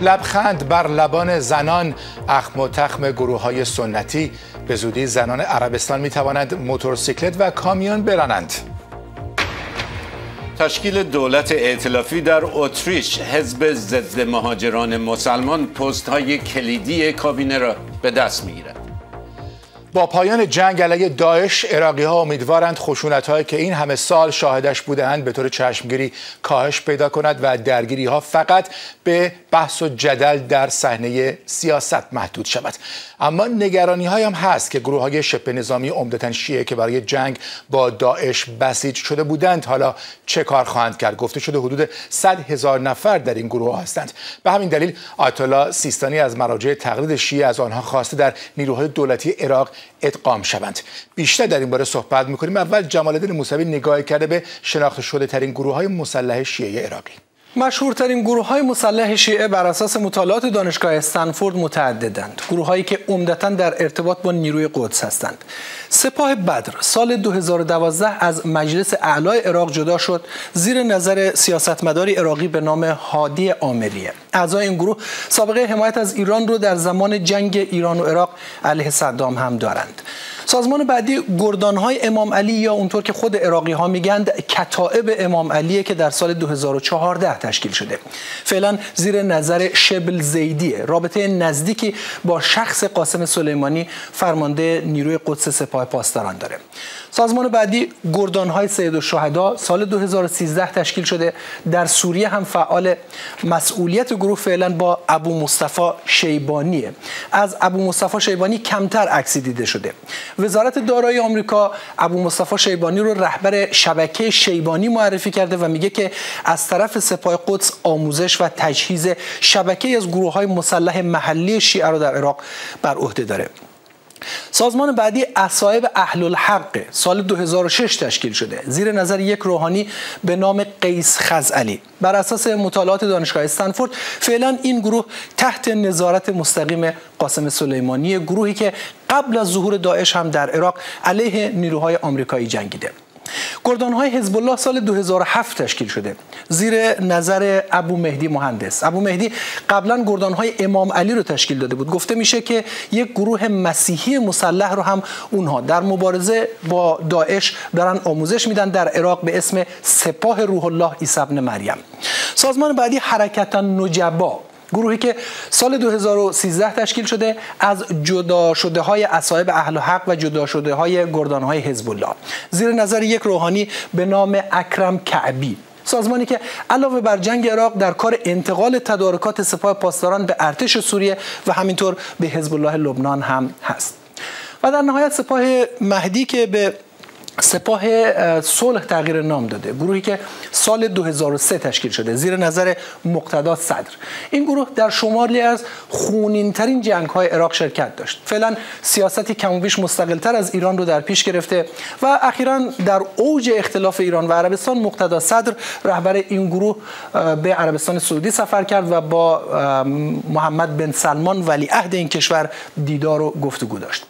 لبخند بر لبان زنان. اخم و تخم گروه های سنتی. به زودی زنان عربستان می توانند موتورسیکلت و کامیون برانند. تشکیل دولت ائتلافی در اتریش حزب ضد مهاجران مسلمان پست های کلیدی کابینه را به دست می‌گیرد. با پایان جنگ علیه داعش اراقی ها امیدوارند خشونت هایی که این همه سال شاهدش بودند به طور چشمگیری کاهش پیدا کند و درگیری ها فقط به بحث و جدل در صحنه سیاست محدود شود. اما نگرانی های هم هست که گروه های شبه نظامی عمدتا شیعه که برای جنگ با داعش بسیج شده بودند حالا چه کار خواهند کرد؟ گفته شده حدود 100 هزار نفر در این گروه هستند. به همین دلیل آیت سیستانی از مراجع تقلید شیعه از آنها خواسته در نیروهای دولتی عراق ادغام شوند. بیشتر در این باره صحبت می‌کنیم. اول جمال الدین موسوی نگاه کرده به شناخته شده ترین گروه های مسلح شیعه عراقی. مشهورترین گروه های مسلح شیعه بر اساس مطالعات دانشگاه استنفورد متعددند. گروه هایی که عمدتا در ارتباط با نیروی قدس هستند. سپاه بدر سال 2012 از مجلس اعلای عراق جدا شد. زیر نظر سیاستمداری عراقی به نام هادی آمریه اعضای این گروه سابقه حمایت از ایران رو در زمان جنگ ایران و عراق علیه صدام هم دارند. سازمان بعدی گردانهای امام علی یا اونطور که خود عراقی ها میگند کتائب امام علیه که در سال 2014 تشکیل شده. فعلا زیر نظر شبل زیدیه. رابطه نزدیکی با شخص قاسم سلیمانی فرمانده نیروی قدس سپاه پاسداران داره. سازمان بعدی گردانهای سید و شهدا سال 2013 تشکیل شده. در سوریه هم فعال مسئولیت گروه فعلا با ابو مصطفی شیبانیه. از ابو مصطفی شیبانی کمتر عکسی دیده شده. وزارت دارایی آمریکا ابو مصطفی شیبانی رو رهبر شبکه شیبانی معرفی کرده و میگه که از طرف سپاه قدس آموزش و تجهیز شبکه از گروه های مسلح محلی شیعه رو در عراق بر عهده داره. سازمان بعدی اصایب اهل الحق سال 2006 تشکیل شده. زیر نظر یک روحانی به نام قیس خزعلی. بر اساس مطالعات دانشگاه استنفورد فعلا این گروه تحت نظارت مستقیم قاسم سلیمانی گروهی که قبل از ظهور داعش هم در عراق علیه نیروهای آمریکایی جنگیده. های حزب الله سال 2007 تشکیل شده. زیر نظر ابو مهدی مهندس. ابو مهدی قبلا های امام علی رو تشکیل داده بود. گفته میشه که یک گروه مسیحی مسلح رو هم اونها در مبارزه با داعش دارن آموزش میدن در عراق به اسم سپاه روح الله عیسی مریم. سازمان بعدی حرکت نجبا گروهی که سال 2013 تشکیل شده از جدا شده های اصحاب اهل حق و جدا شده های گردان های حزب الله زیر نظر یک روحانی به نام اکرم کعبی. سازمانی که علاوه بر جنگ عراق در کار انتقال تدارکات سپاه پاسداران به ارتش سوریه و همینطور به حزب الله لبنان هم هست. و در نهایت سپاه مهدی که به سپاه صلح تغییر نام داده. گروهی که سال 2003 تشکیل شده. زیر نظر مقتدا صدر. این گروه در شمالی از خونین ترین جنگ های عراق شرکت داشت. فعلا سیاستی کم بیش مستقل تر از ایران رو در پیش گرفته و اخیرا در اوج اختلاف ایران و عربستان مقتدا صدر رهبر این گروه به عربستان سعودی سفر کرد و با محمد بن سلمان ولی عهد این کشور دیدار و گفتگو داشت.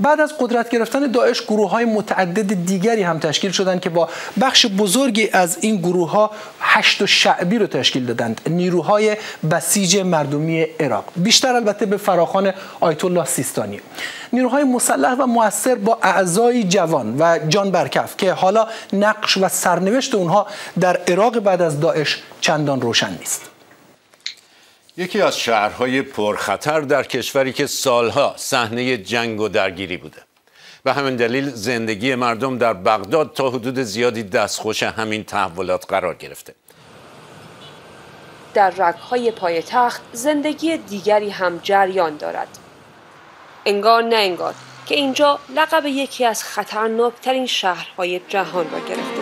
بعد از قدرت گرفتن داعش گروه های متعدد دیگری هم تشکیل شدند که با بخش بزرگی از این گروه ها هشت و شعبی رو تشکیل دادند. نیروهای بسیج مردمی عراق. بیشتر البته به فراخان آیت الله سیستانی. نیروهای مسلح و موثر با اعضای جوان و جان برکف که حالا نقش و سرنوشت اونها در عراق بعد از داعش چندان روشن نیست. یکی از شهرهای پرخطر در کشوری که سالها صحنه جنگ و درگیری بوده. به همین دلیل زندگی مردم در بغداد تا حدود زیادی دستخوش همین تحولات قرار گرفته. در رگهای پای تخت زندگی دیگری هم جریان دارد. انگار نه انگار که اینجا لقب یکی از خطرناکترین شهرهای جهان را گرفته.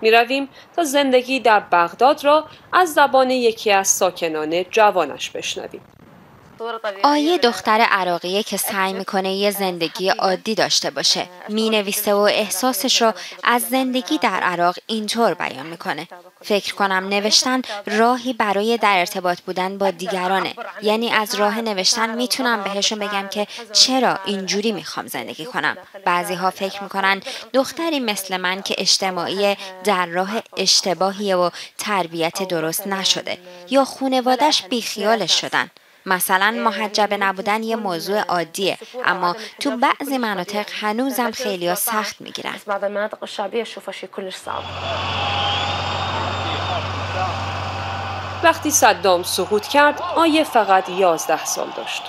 می رویم تا زندگی در بغداد را از زبان یکی از ساکنان جوانش بشنویم. آیه دختر عراقیه که سعی می‌کنه یه زندگی عادی داشته باشه. می نویسه و احساسش رو از زندگی در عراق اینطور بیان می‌کنه. فکر کنم نوشتن راهی برای در ارتباط بودن با دیگرانه. یعنی از راه نوشتن می‌تونم بهشون بگم که چرا اینجوری می‌خوام زندگی کنم. بعضی ها فکر می‌کنن دختری مثل من که اجتماعی در راه اشتباهیه و تربیت درست نشده یا خونوادش بیخیالش شدن. مثلا محجبه نبودن یه موضوع عادیه اما تو بعضی مناطق هنوزم خیلی سخت می‌گیرن. وقتی صدام سقوط کرد آیه فقط یازده سال داشت.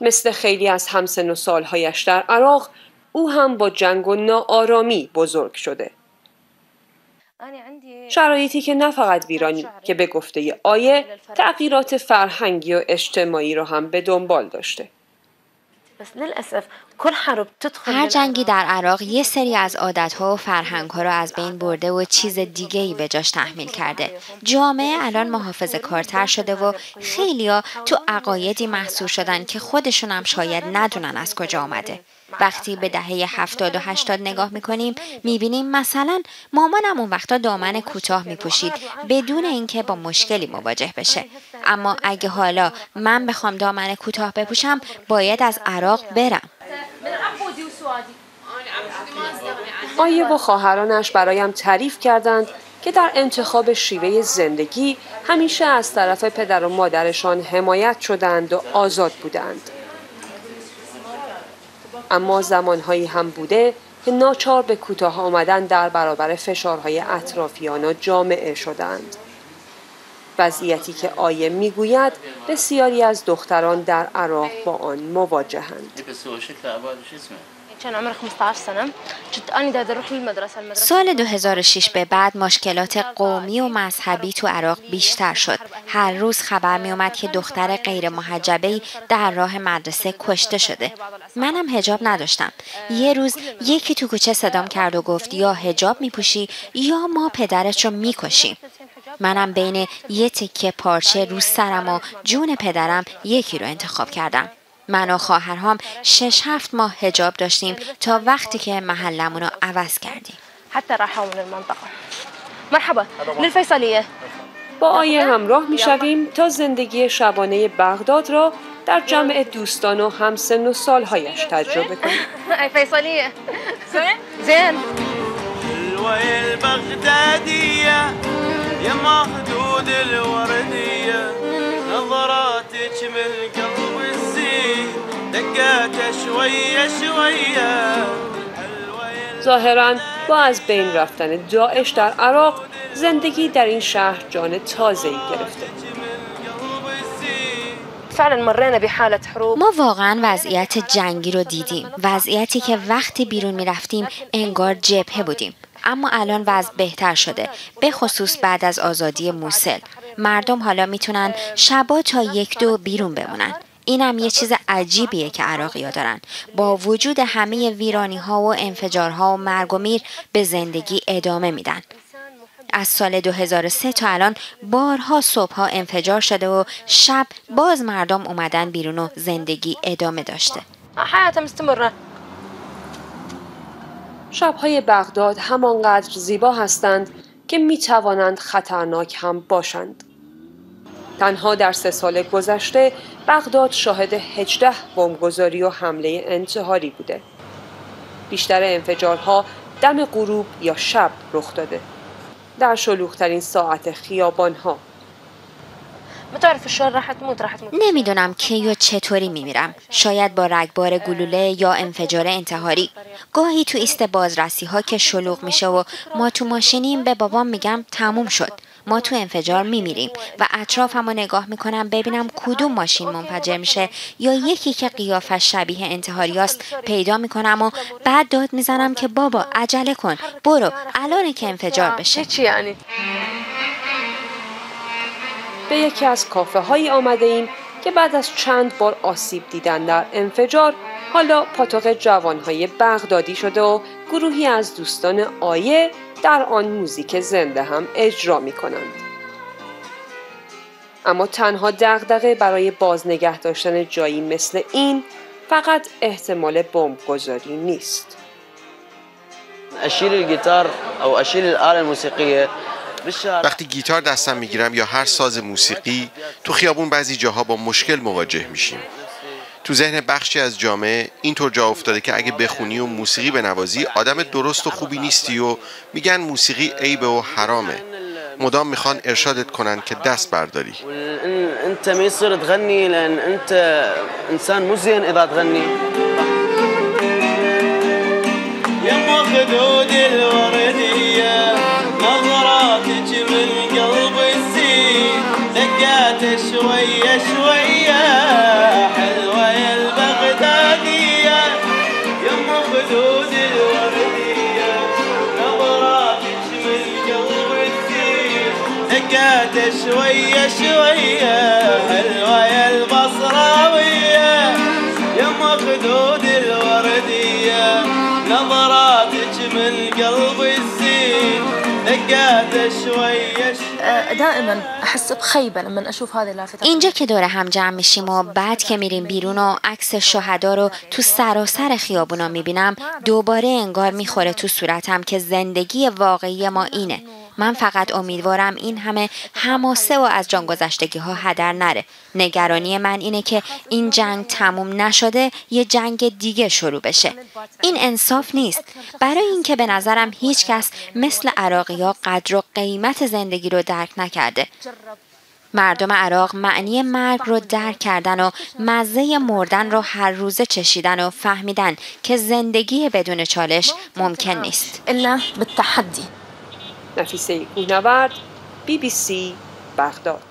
مثل خیلی از همسن و سالهایش در عراق او هم با جنگ و ناآرامی بزرگ شده. شرایطی که نه فقط ویرانی که به گفته آیه تغییرات فرهنگی و اجتماعی را هم به دنبال داشته هر جنگی در عراق یه سری از عادتها و فرهنگها رو از بین برده و چیز دیگه ای به جاش تحمیل کرده. جامعه الان محافظه کارتر شده و خیلیا تو عقایدی محصور شدن که خودشون هم شاید ندونن از کجا آمده. وقتی به دهه هفتاد و هشتاد نگاه می‌کنیم می‌بینیم مثلا مامانم اون وقتا دامن کوتاه میپوشید بدون اینکه با مشکلی مواجه بشه اما اگه حالا من بخوام دامن کوتاه بپوشم باید از عراق برم آیه و خواهرانش برایم تعریف کردند که در انتخاب شیوه زندگی همیشه از طرف پدر و مادرشان حمایت شدند و آزاد بودند. اما زمانهایی هم بوده که ناچار به کوتاه آمدن در برابر فشارهای اطرافیان و جامعه شدند. وضعیتی که آیه می‌گوید بسیاری از دختران در عراق با آن مواجهند. سال 2006 به بعد مشکلات قومی و مذهبی تو عراق بیشتر شد. هر روز خبر می اومد که دختر غیر محجبه در راه مدرسه کشته شده. منم هجاب نداشتم. یه روز یکی تو کوچه صدام کرد و گفت یا هجاب میپوشی یا ما پدرش رو می‌کشیم. منم بین یه تکه پارچه رو سرم و جون پدرم یکی رو انتخاب کردم. من و خواهرهام شش هفت ماه هجاب داشتیم تا وقتی که محلمون رو عوض کردیم. حتی من المنطقه مرحبا. للفیصلیه با آیه همراه می شویم تا زندگی شبانه بغداد را در جمع دوستان و همسن و سالهایش تجربه کنیم. فیصلیه. زین البغدادية يا مهدود الوردية ظاهرا با از بین رفتن داعش در عراق زندگی در این شهر جان تازه ای گرفته ما واقعا وضعیت جنگی رو دیدیم. وضعیتی که وقتی بیرون می رفتیم انگار جبهه بودیم. اما الان وضع بهتر شده به خصوص بعد از آزادی موسل. مردم حالا می‌تونن شبا تا یک دو بیرون بمونن. اینم یه چیز عجیبیه که عراقی ها دارن. با وجود همه ویرانی ها و انفجارها و مرگ و میر به زندگی ادامه میدن. از سال 2003 تا الان بارها صبحها انفجار شده و شب باز مردم اومدن بیرون و زندگی ادامه داشته. مستمره شبهای بغداد همانقدر زیبا هستند که می توانند خطرناک هم باشند. تنها در سه سال گذشته بغداد شاهد 18 بمبگذاری و حمله انتحاری بوده. بیشتر انفجارها دم غروب یا شب رخ داده. در شلوغترین ساعت خیابانها. نمی‌دونم کی و چطوری میمیرم. شاید با رگبار گلوله یا انفجار انتحاری. گاهی تو ایست بازرسی ها که شلوغ میشه و ما تو ماشینیم به بابام میگم تموم شد. ما تو انفجار میمیریم و اطرافم رو نگاه می‌کنم ببینم کدوم ماشین منفجر میشه یا یکی که قیافش شبیه انتحاری است پیدا می‌کنم و بعد داد می‌زنم که بابا عجله کن برو الان که انفجار بشه. چی یعنی؟ به یکی از کافه هایی آمده ایم که بعد از چند بار آسیب دیدن در انفجار حالا پاتوق جوانهای بغدادی شده و گروهی از دوستان آیه در آن موزیک زنده هم اجرا می کنند. اما تنها دغدغه برای بازنگه داشتن جایی مثل این فقط احتمال بمب گذاری نیست. اشیل الگیتار او اشیل الآله الموسیقیه وقتی گیتار دستم می‌گیرم یا هر ساز موسیقی تو خیابون بعضی جاها با مشکل مواجه میشیم تو ذهن بخشی از جامعه اینطور جا افتاده که اگه بخونی و موسیقی بنوازی آدم درست و خوبی نیستی و میگن موسیقی عیبه و حرامه. مدام می‌خوان ارشادت کنن که دست برداری. انت ما يصير تغني لان انت انسان مو زين اذا تغني يما خدود نظراتك من دقات دقات شوية شوية حلوة يا البصراوية. يما خدود الوردية نظراتك من قلب الزين. دقات شوية. دائما احس بخيبه لما اشوف هذه اللافتات اینجا که دور هم جمع میشیم و بعد که میریم بیرون و عکس شهدا رو تو سراسر خیابونا می‌بینم دوباره انگار می‌خوره تو صورتم که زندگی واقعی ما اینه. من فقط امیدوارم این همه حماسه و از جان گذشتگی ها هدر نره. نگرانی من اینه که این جنگ تموم نشده یه جنگ دیگه شروع بشه. این انصاف نیست. برای اینکه به نظرم هیچ کس مثل عراقی ها قدر و قیمت زندگی رو درک نکرده. مردم عراق معنی مرگ رو درک کردن و مزه مردن رو هر روزه چشیدن و فهمیدن که زندگی بدون چالش ممکن نیست. الا بالتحدي. نفیسه کوهنورد بی بی سی بغداد.